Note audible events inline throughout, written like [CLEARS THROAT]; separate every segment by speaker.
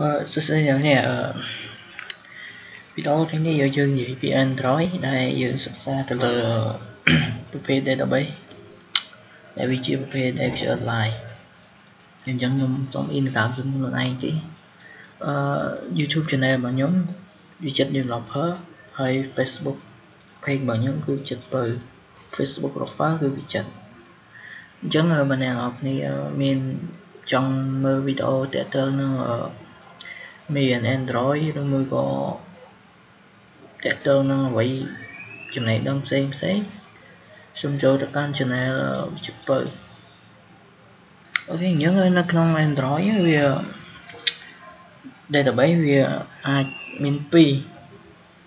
Speaker 1: អឺសួស្តីអ្នកនេះអឺវីដេអូថ្ងៃនេះយើងនិយាយពី Android ដែលយើងសិក្សាទៅលើប្រភេទ database ដែលវាជាប្រភេទ SQLite អញ្ចឹងខ្ញុំសូម introduction ខ្លួនឯងតិចអឺ YouTube channel របស់ខ្ញុំវាចិត្ត developer ហើយ Facebook page របស់ខ្ញុំគឺចិត្តបើ Facebook profile គឺវាចិត្តអញ្ចឹងបើអ្នកនរគ្នាមានចង់មើលវីដេអូតទៅនឹង មាន Android ឬមួយក៏តកតងនឹងអ្វីចំណេះដឹងផ្សេងផ្សេងសូមចូលទៅកាន់ channel វិជ្ជាពៅអូខេអញ្ចឹងនៅក្នុង Android វា database វាអាចមាន2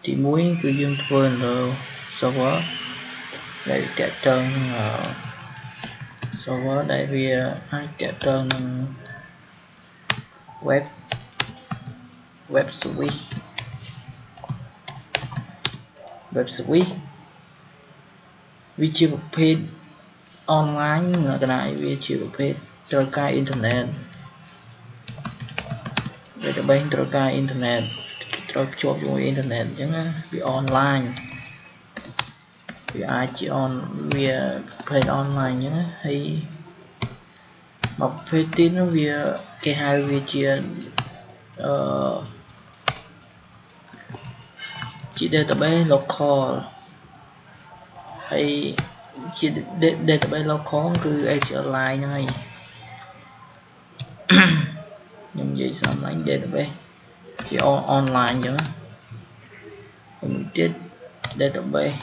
Speaker 1: ទី1គឺយើងធ្វើលើ server ដែលតកតង server ដែលវាអាចតកតងនឹង web web service web service វាជាប្រភេទ online លក្ខណៈវាជាប្រភេទត្រូវការអ៊ីនធឺណិត database ត្រូវការអ៊ីនធឺណិតត្រូវភ្ជាប់ជាមួយអ៊ីនធឺណិតអញ្ចឹងវា online វាអាចជា on វាប្រភេទ online អញ្ចឹងហើយមកប្រភេទទីនោះវាគេហៅវាជាអឺ ជា database local ហើយជា database local គឺ HLI ហ្នឹងហើយខ្ញុំនិយាយសំឡាញ់ database ជា online អញ្ចឹងហើយមួយទៀត database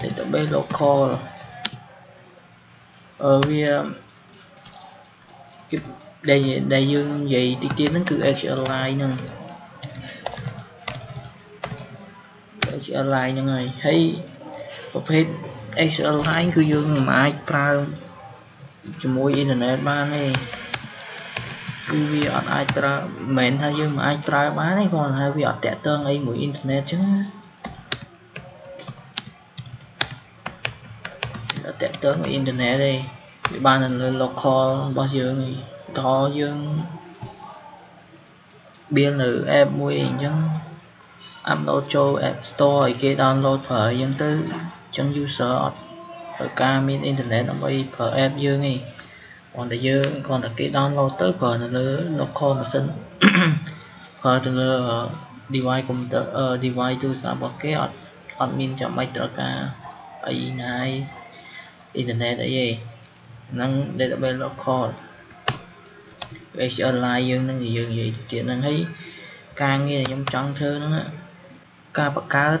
Speaker 1: database local អឺវាគេ ដែលដែលយើងនិយាយតិចទៀតហ្នឹងគឺ HLI ហ្នឹង HLI ហ្នឹងហើយហើយប្រភេទ HLI គឺយើងមិនអាចប្រើជាមួយអ៊ីនធឺណិតបានទេគឺវាអត់អាចប្រើមិនមែនថាយើងមិនអាចប្រើបានទេគ្រាន់តែវាអត់តាក់ទងអីមួយអ៊ីនធឺណិតចឹងណាអត់តាក់ទងមួយអ៊ីនធឺណិតទេវាបាននៅលើ local របស់យើងឯង តយើងបៀលនៅ app មួយអញ្ចឹង upload ចូល App Store ឲ្យគេ download ប្រើយើងទៅអញ្ចឹង user អត់ត្រូវការមានអ៊ីនធឺណិតដើម្បីប្រើ app យើងទេគ្រាន់តែយើងគ្រាន់តែគេ download ទៅប្រើនៅលើ local machine ប្រើទៅលើ device computer device ទូរស័ព្ទរបស់គេអត់អត់មានចាំបាច់ត្រូវការអីណាយអ៊ីនធឺណិតអីទេហ្នឹង database local HLI យើងនឹងយើងនិយាយទៀតហ្នឹងហើយការងារដែលខ្ញុំចង់ធ្វើហ្នឹងការបង្កើត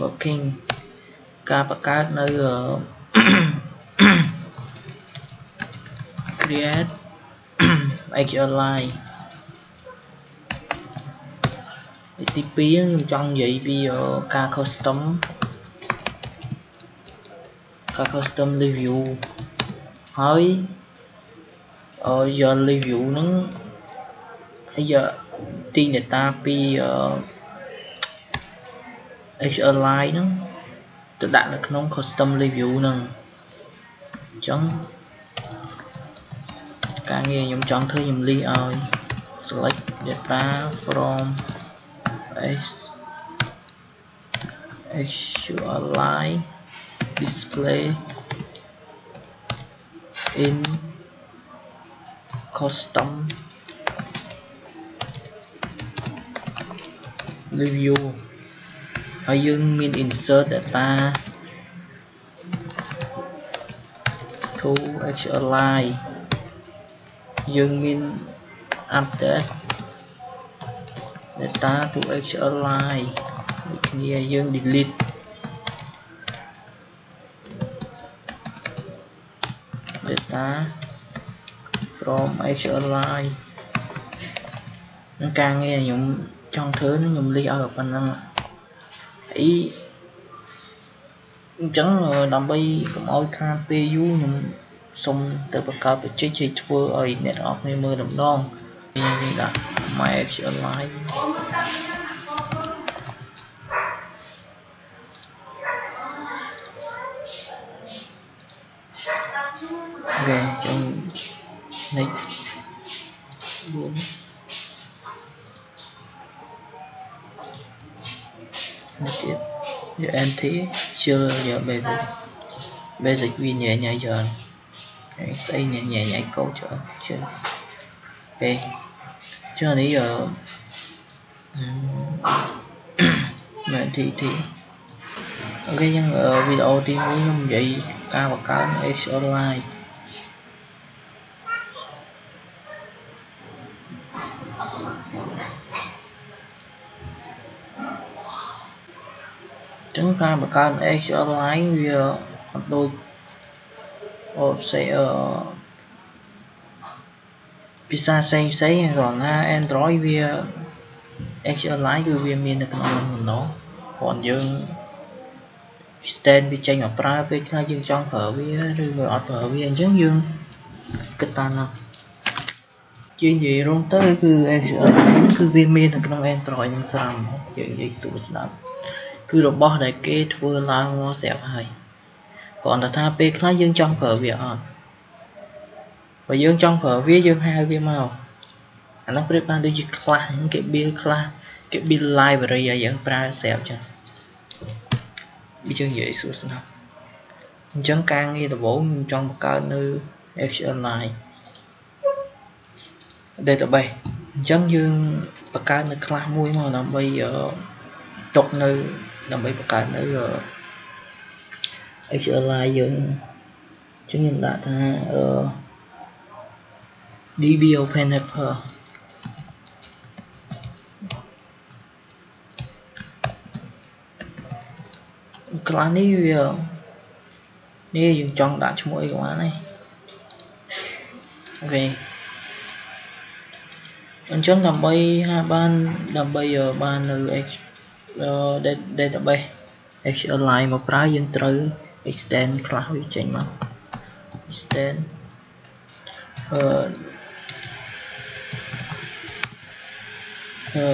Speaker 1: working ការបង្កើតនៅ create HLI ទី2ខ្ញុំចង់និយាយពីការ custom ការ custom review ហើយអឺ យក review ហ្នឹងហើយយកទី data ពី HLI ហ្នឹងទៅដាក់នៅក្នុង custom review ហ្នឹងអញ្ចឹងការងារខ្ញុំចង់ធ្វើខ្ញុំលីឲ្យ select data from H HLI display in custom review ហើយយើងមាន insert data to HLI យើងមាន update data to HLI ដូចគ្នាយើង delete data from HLI នឹងការងារខ្ញុំចង់ធ្វើនឹងខ្ញុំលិះឲ្យប៉ុណ្ណឹងអីអញ្ចឹងដើម្បីកុំឲ្យខាតពេលយូរខ្ញុំសុំទៅបង្កើតបច្ចេកឲ្យធ្វើឲ្យអ្នកទាំងអស់គ្នាមើលម្ដងខ្ញុំដាក់ my HLI
Speaker 2: អ
Speaker 1: khê trong nick này bốn. Một tiếp giờ em thấy chưa? Giờ bây dịch bây dịch vì nhẹ nhẹ giờ Đấy, xây nhẹ nhẹ nhảy câu trở trên b. Cho nãy giờ ừ. [CLEARS THROAT] mẹ thì thì ok nhưng ở video thì muốn vậy ca và cá online. X online chúng ta bật cao X online vì đôi ô sẽ ở ភាសាផ្សេងផ្សេងរាល់ណា Android វា XLI គឺវាមាននៅក្នុងនឹងម្ដងគ្រាន់យើង extend វាចេញមកប្រើពេលខ្លះយើងចង់ប្រើវាឬក៏អត់ប្រើវាអញ្ចឹងយើងគិតតាមនោះជានិយាយរងទៅគឺ XLI គឺវាមាននៅក្នុង Android នឹងស្រាប់យើងនិយាយសួរស្ដាប់ គឺរបស់ដែលគេធ្វើឡើងមកស្រាប់ហើយគ្រាន់តែថាពេលខ្លះយើងចង់ប្រើវាអត់បើយើងចង់ប្រើវាយើងហៅវាមកអានោះប្រៀបបានដូចជា class គេ build class គេ build library ឲ្យយើងប្រើស្រាប់ចឹងវាយើងនិយាយសួរស្ដាប់អញ្ចឹងការងារដំបូងខ្ញុំចង់បង្កើតនៅ HTML database អញ្ចឹងយើងបង្កើតនៅ class មួយមកដើម្បីទុកនៅ ដើម្បីបង្កើតនៅ HTML យើងអញ្ចឹងខ្ញុំដាក់ថាអឺ db open helper ក្លានេះវានេះយើងចង់ដាក់ឈ្មោះអីក៏បានដែរអូខេអញ្ចឹងដើម្បីហាបានដើម្បីបាននៅ X database XLI មកប្រើយើងត្រូវ extend ខ្លះវាចេញមក extend អឺអឺ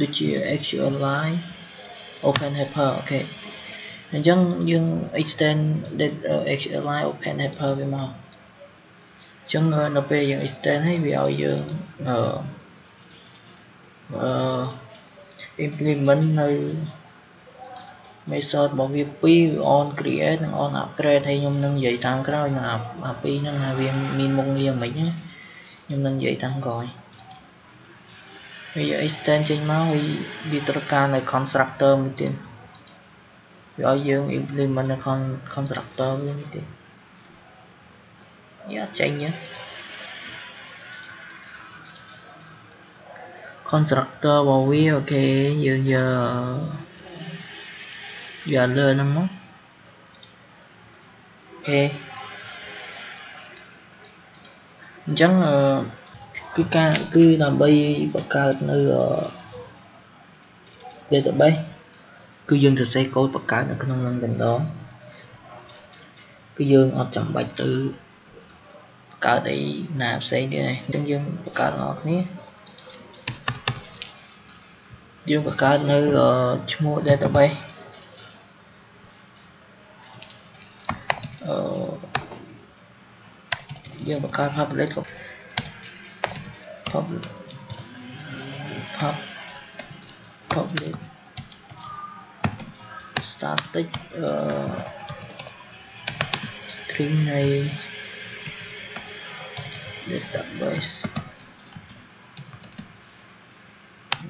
Speaker 1: ដូចជា XLI open helper អូខេអញ្ចឹងយើង extend XLI open helper វាមកអញ្ចឹងនៅពេលយើង extend ហើយវាឲ្យយើងអឺអឺ implement នៅ method របស់វាពីរ on create និង on upgrade ហើយខ្ញុំនឹងនិយាយតាមក្រោយនឹងអាពីរហ្នឹងថាវាមានមុខងារមិនណាខ្ញុំនឹងនិយាយតាមក្រោយវា extend ចេញមកវាវាត្រូវការនៅ constructor មួយទៀតវាឲ្យយើង implement នៅ constructor វាមួយទៀតយ៉ាចេញណា constructor របស់វាអូខេយើងយកយកលើហ្នឹងមកអូខេអញ្ចឹងអឺគឺការគឺដើម្បីបង្កើតនៅ database គឺយើងសរសេរកូដបង្កើតនៅក្នុងនឹងតែម្ដងគឺយើងអត់ចាំបាច់ទៅបង្កើតអីណាផ្សេងទៀតទេអញ្ចឹងយើងបង្កើតអស់គ្នា យើងបង្កើតនៅឈ្មោះ database អឺយើងបង្កើត public public pub public static uh, string នៃ database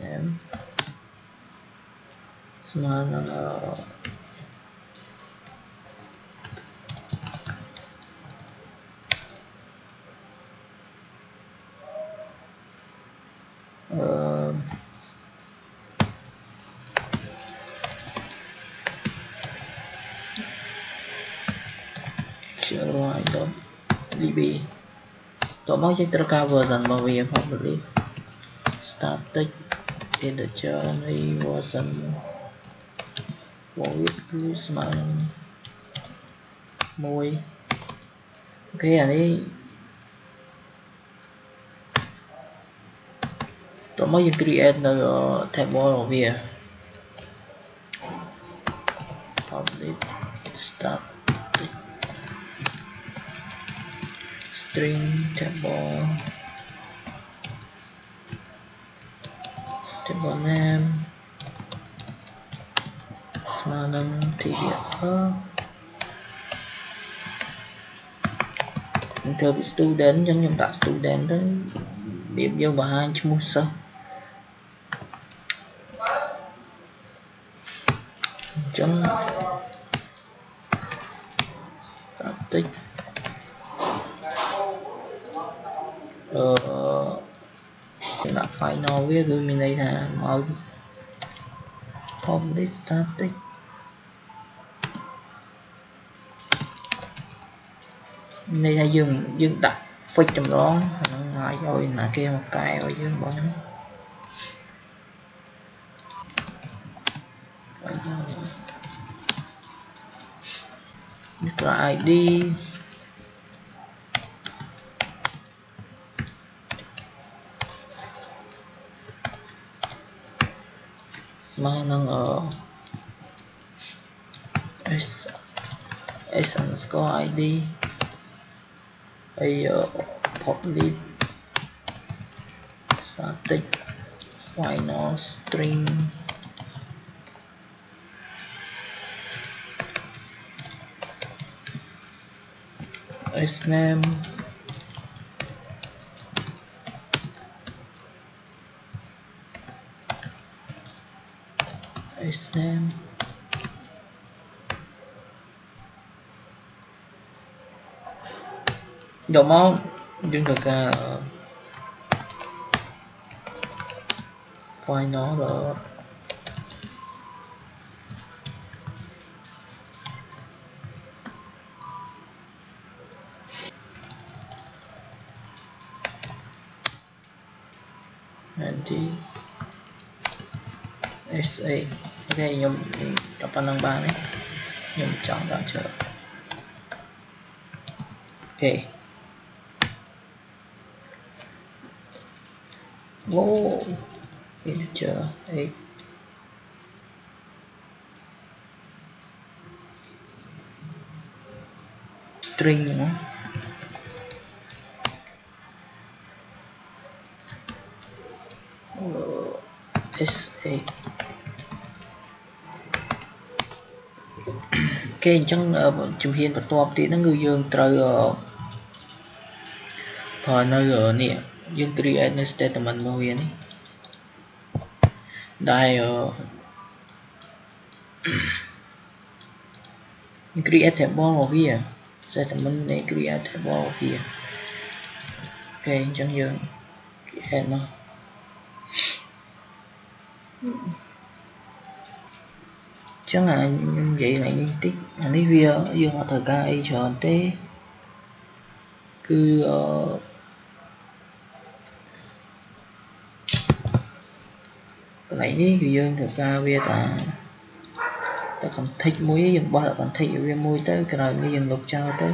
Speaker 1: name ស្មើនឹង uh, db តមកយើងត្រូវការ version របស់វា public static integer នៃ version របស់វាគឺស្មើនឹង1អូខេអានេះតមកយើង create នៅ table របស់វា public static string table table name ស្មើនឹង tdr ធ្វើពី student អញ្ចឹងខ្ញុំដាក់ student ទៅរបៀបយើងបង្ហាញឈ្មោះសិស្សអញ្ចឹង static អឺខ្ញុំដាក់ final វាគឺមានន័យថាមក public static ន័យថាយើងយើងដាក់ fix ចម្លងហ្នឹងហើយឲ្យណាគេមកកែឲ្យយើងបងនេះប្រើ ID ស្មើនឹងអ s s underscore id ហើយ public static final string s name s name យកមកយើងធ្វើការ final ដល់ anti sa អូខេខ្ញុំតែប៉ុណ្្នឹងបានទេ ខ្ញុំចង់ដាក់ច្រើនអូខេ Whoa, integer 8 string nữa S8 គេអញ្ចឹងជំហានបន្ទាប់ទៀតហ្នឹងគឺយើងត្រូវប្រើនៅនេះ យើង create នៅ statement មួយវានេះដែល create table របស់វា statement នៃ create table របស់វាអូខេអញ្ចឹងយើង create មកចឹងអានិយាយថ្ងៃនេះតិចអានេះវាយើងអត់ត្រូវការអីច្រើនទេគឺអឺ ន្លែងនេះគឺយើងត្រូវការវាតាតែ config មួយយើងបោះតែ config វាមួយទៅក្រោយនេះយើងលុបចោលទៅ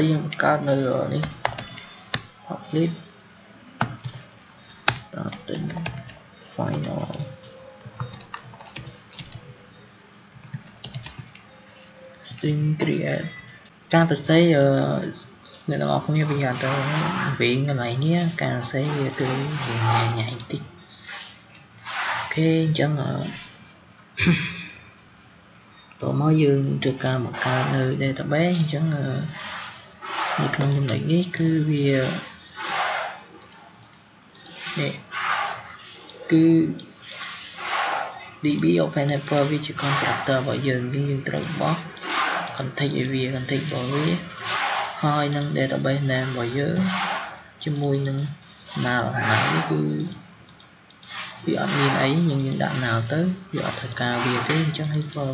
Speaker 1: ហើយយើងបង្កើតនៅនេះ public starting final string create ការសរសេរអ្នកទាំងអស់គ្នាវាអត់ទៅវិញកន្លែងនេះការសរសេរវាគឺញ៉ៃញ៉ៃតិចអូខេអញ្ចឹងតមកយើងធ្វើការបង្កើតនៅ database អញ្ចឹង នៅក្នុងចំណុចនេះគឺវានេះគឺ DB Open Helper វាជា constructor របស់យើងយើងត្រូវបោះ config ឲ្យវា config របស់វាហើយនឹង database name របស់យើងជាមួយនឹង null null នេះគឺវាអត់មានអីយើងយើងដាក់ null ទៅវាអត់ត្រូវការវាទេអញ្ចឹង helper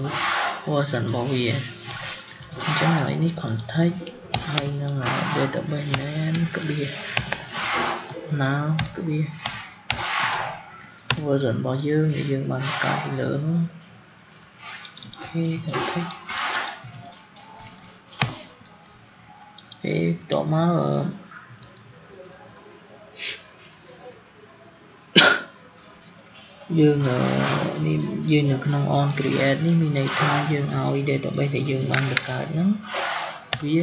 Speaker 1: version របស់វាអញ្ចឹងឥឡូវនេះ config ហើយនឹង database name ក្បៀស now ក្បៀស version របស់យើងដែលយើងបានបង្កើតពីលើនោះអូខេទៅតិចពេលតមកយើងនេះយើងនៅក្នុង on create នេះមានន័យថាយើងឲ្យ database ដែលយើងបានបង្កើតហ្នឹងវា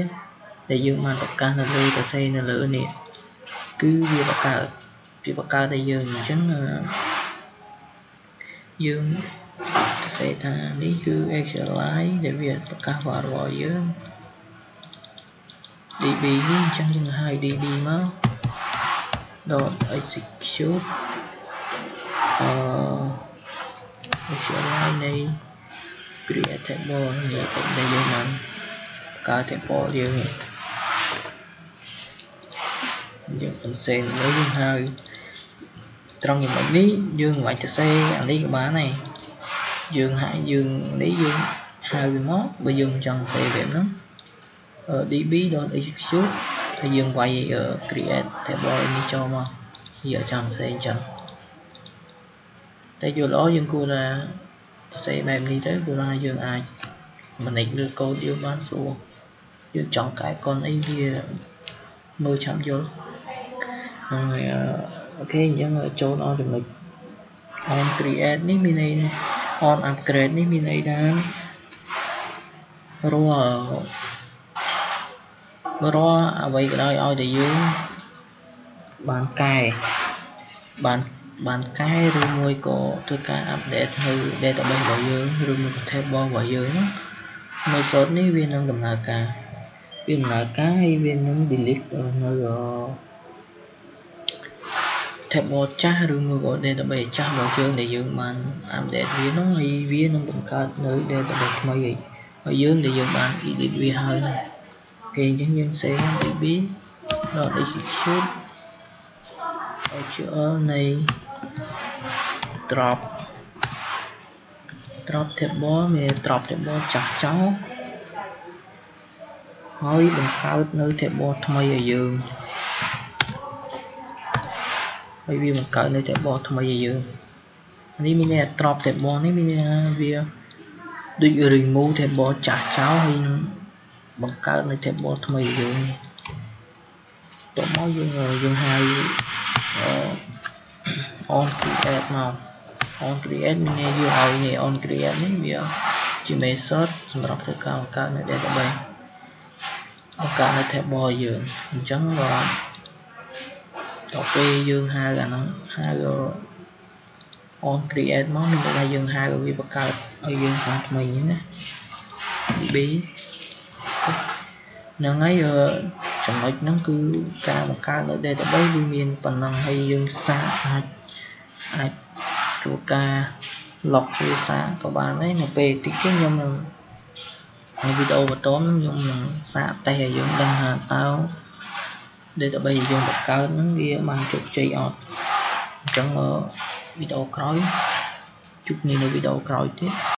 Speaker 1: ដែលយើងបានប្រកាសនៅលើសរសេរនៅលើនេះគឺវាបង្កើតវាបង្កើតឲ្យយើងអញ្ចឹងយើងសរសេរថានេះគឺ XLI ដែលវាប្រកាសវត្តរបស់យើង db នេះអញ្ចឹងយើងឲ្យ db មក dot execute អឺ XLI នៃ create table នេះដែលយើងបានកើត table យើង យើងបន្សេនលើយើងហៅត្រង់ចំណុចនេះយើងមិនបាច់ទៅសេអានេះក៏បានដែរយើងហាក់យើងនេះយើងហៅវាមកបើយើងចង់សេវាហ្នឹង db.execute ហើយយើងវាយ create table នេះចូលមកវាចង់សេអញ្ចឹងតែយល់ល្អយើងគួរថាសេបែបនេះទៅព្រោះថាយើងអាច manage លើកូដយើងបានស្រួលយើងចង់កែកុនអីវាមើលឆាប់យល់ ហើយអូខេអញ្ចឹងចូលដល់ចំណុច on create នេះមានន័យ on upgrade នេះមានន័យថារាល់រាល់អ្វីក៏ដោយឲ្យតែយើងបានកែបានបានកែឬមួយក៏ធ្វើការអាប់ដេតនៅ database របស់យើងឬមួយក៏ table របស់យើងនោះនៅ sort នេះវានឹងដំណើរការវាដំណើរការហើយវានឹង delete នៅ table ចាស់ឬមួយក៏ database ចាស់របស់យើងដែលយើងបាន update វានោះហើយវានឹងបង្កើតនៅ database ថ្មីហើយយើងដែលយើងបាន edit វាហើយគេអញ្ចឹងយើង save db .execute SQL នៃ drop drop table មាន drop table ចាស់ចោលហើយបង្កើតនៅ table ថ្មីឲ្យយើង ហើយវាបង្កើតនៅ table ថ្មីឲ្យយើងនេះមានន័យថា drop table នេះមានន័យថាវាដូច remove table ចាស់ចោលហើយនឹងបង្កើតនៅ table ថ្មីឲ្យយើងតោះមកយើងយើងហៅ on create មក on create មានន័យយើងឲ្យនេះ on create នេះវាជា method សម្រាប់ធ្វើការបង្កើតនៅ database បង្កើតនៅ table យើងអញ្ចឹងដល់ ដល់ពេលយើងហៅអាហ្នឹងហៅ on create មកមានន័យថាយើងហៅឲ្យវាបង្កើតឲ្យយើងសារថ្មីហ្នឹងណា db ហ្នឹងហើយចំណុចហ្នឹងគឺការបង្កើតនៅ database វាមានប៉ុណ្ណឹងហើយយើងសាកអាចអាចធ្វើការ log វាសាកក៏បានដែរនៅពេលតិចទៀតខ្ញុំនឹងនៅវីដេអូបន្តខ្ញុំនឹងសាកតេស្តឲ្យយើងដឹងថាតើ database យើងបង្កើតហ្នឹងវាបានជោគជ័យអត់អញ្ចឹងវីដេអូក្រោយជួបគ្នានៅវីដេអូក្រោយទៀត